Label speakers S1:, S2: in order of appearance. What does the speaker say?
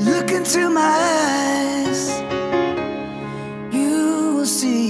S1: Look into my eyes, you will see.